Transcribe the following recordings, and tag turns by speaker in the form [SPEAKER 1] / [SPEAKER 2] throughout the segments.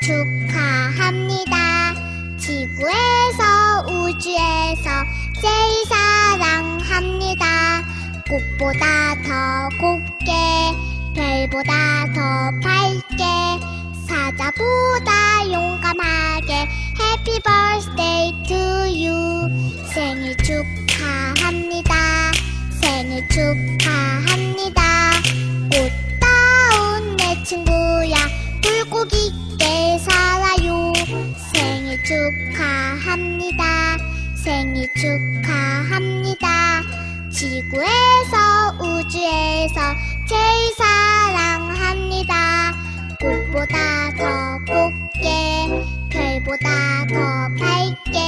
[SPEAKER 1] 축하합니다. 지구에서 우주에서 제일 사랑합니다. 꽃보다 더 곱게 별보다 더 밝게 사자보다 용감하게 Happy birthday to you. 생일 축하합니다. 생일 축하합니다. 꽃다운 내 친구야 불고기 축하합니다. 생일 축하합니다. 지구에서 우주에서 제일 사랑합니다. 꽃보다 더 곱게, 별보다 더 밝게,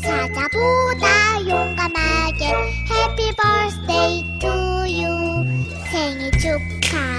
[SPEAKER 1] 사자보다 용감하게, 해피 버스데이 투유 생일 축하.